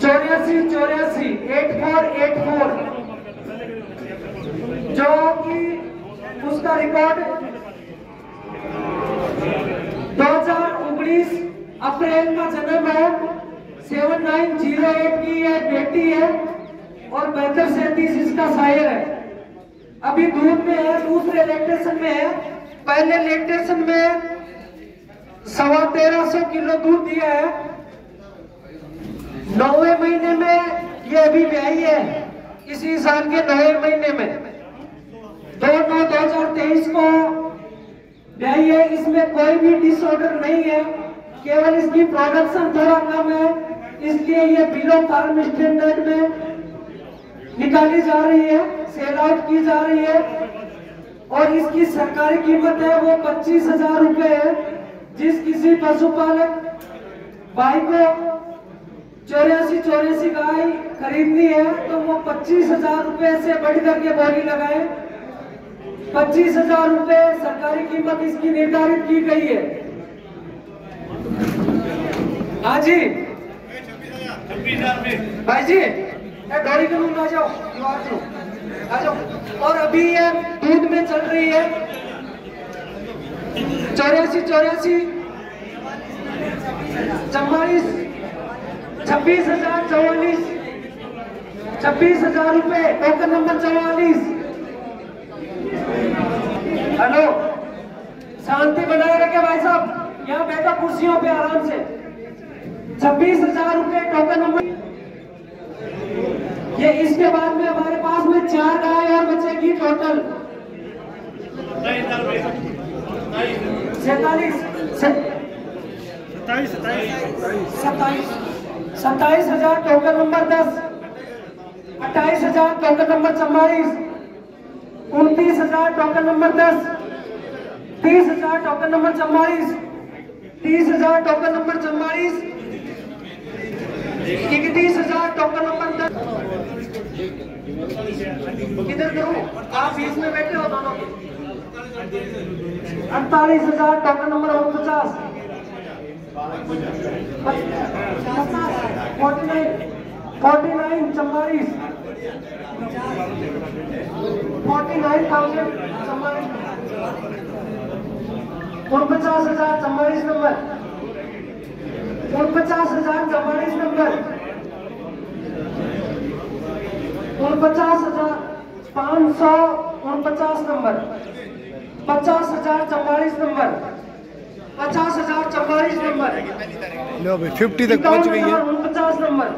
चौरासी चौरासी eight four eight four जो कि उसका रिकॉर्ड दो हज़ार उन्नीस अप्रैल का जन्म है। सेवन नाइन ज़ीरो एट की यह बेटी है और बेहतर सैंतीस इसका शायर है। अभी दूध में है, दूसरे इलेक्ट्रेशन में है। पहले इलेक्ट्रेशन में सवा तेरह सौ किलो दूध दिया है। नौवे महीने में ये अभी ब्याही है, इसी साल के नौवे महीने में। दो नौ दो हज़ार तेईस को ब्याही है, इसमें कोई भी डिसऑर्डर नहीं है, केवल इसकी प्रोडक्शन थोड़ा कम है, इसलिए ये बिलो फार्म स्टैंडर्ड में निकाली जा रही है सेल आउट की जा रही है, और इसकी सरकारी कीमत है वो पच्चीस हज़ार रुपए है, जिस किसी पशुपालक भाई को चौरासी चौरासी गाय खरीदनी है तो वो पच्चीस हज़ार रूपए से बढ़ करके बोली लगाए। पच्चीस हज़ार रूपए सरकारी कीमत इसकी निर्धारित की गई है। हाँ जी। भाई जी डोरी के रूम आ जाओ आ जाओ और अभी ये दूध में चल रही है। चौरासी चौरासी चौवालीस छब्बीस हज़ार चौवालीस। छब्बीस हज़ार रुपए टोकन नंबर चौवालीस। हेलो। शांति बनाए रखे भाई साहब। यहाँ बैठा कुर्सियों पे आराम से। छब्बीस हज़ार रुपए टोकन नंबर ये इसके बाद में हमारे पास में चार गाय और बचेगी टोटल सैतालीस। सत्ताईस। सत्ताईस। सत्ताईस हज़ार टोकन नंबर दस, अट्ठाईस हज़ार टोकन नंबर चौवालीस, उनतीस हज़ार टोकन नंबर दस, तीस हज़ार टोकन नंबर चौवालीस, तीस हज़ार टोकन नंबर चौवालीस, इकतीस हज़ार टोकन नंबर दस। किधर करूँ? आप बीच में बैठे हो दोनों। अड़तालीस हज़ार टोकन नंबर उनपचास फोर्टी नाइन फोर्टी नाइन चौवालीस फोर्टी नाइन थाउज़ेंड चौवालीस उनपचास हज़ार चौवालीस नंबर। उनपचास हज़ार चौवालीस नंबर। उनपचास हज़ार पाँच सौ उनपचास नंबर। पचास हज़ार चौवालीस नंबर। पचास लो भाई फिफ्टी तक पहुँच गई है। उनपचास नंबर।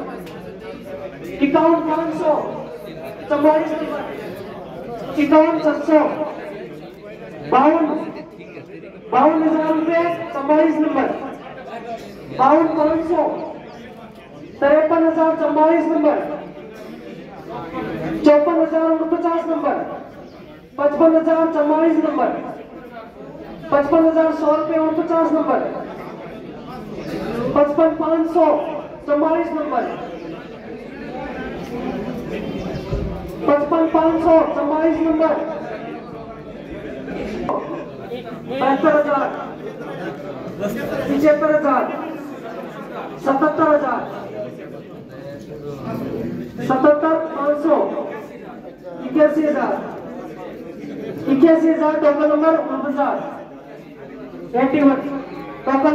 इक्यावन पाँच सौ। चौवालीस नंबर। इक्यावन छह सौ। बावन। बावन हज़ार रुपये, चौवालीस नंबर। बावन पाँच सौ। तिरपन हज़ार, चौवालीस नंबर। चौपन हज़ार, उनपचास नंबर। पचपन हज़ार, चौवालीस नंबर। पचपन हज़ार, सौ रुपये, उनपचास नंबर। पचपन पाँच सौ, चौवालीस नंबर। पचपन पाँच सौ, चौवालीस नंबर। बहत्तर हज़ार पिछहत्तर हज़ार, सतहत्तर हज़ार। सतहत्तर पाँच सौ, इक्यासी हज़ार। इक्यासी हज़ार टोकन नंबर, उनपचास। एटी वन नंबर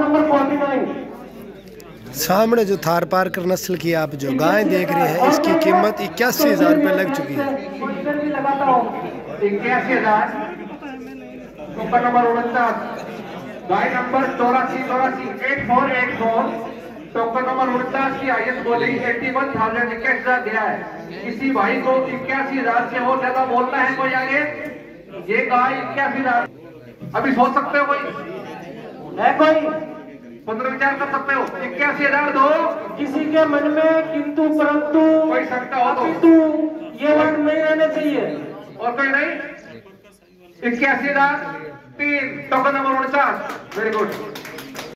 सामने जो थार पारकर नस्ल की आप जो गाय देख रहे हैं इसकी कीमत इक्यासी हज़ार रुपये लग चुकी है। इक्यासी हज़ार। नंबर उनचास। गाय नंबर चौरासी चौरासी eight four eight four. Token number उनचास की बोली एट्टी वन थाउज़ेंड इक्कीस हज़ार दिया है। किसी भाई को इक्यासी हज़ार से और ज़्यादा बोलना है कोई आगे? ये गाय इक्यासी हज़ार। अभी सोच सकते हो कोई? है कोई? पुनर्विचार विचार कर सकते हो। इक्यासी हज़ार दो। किसी के मन में किंतु परंतु कोई शंका हो तो। अपितु ये वर्ड नहीं रहने चाहिए। और कोई नहीं? इक्यासी हज़ार तीन टोकन नंबर उनचास। Very good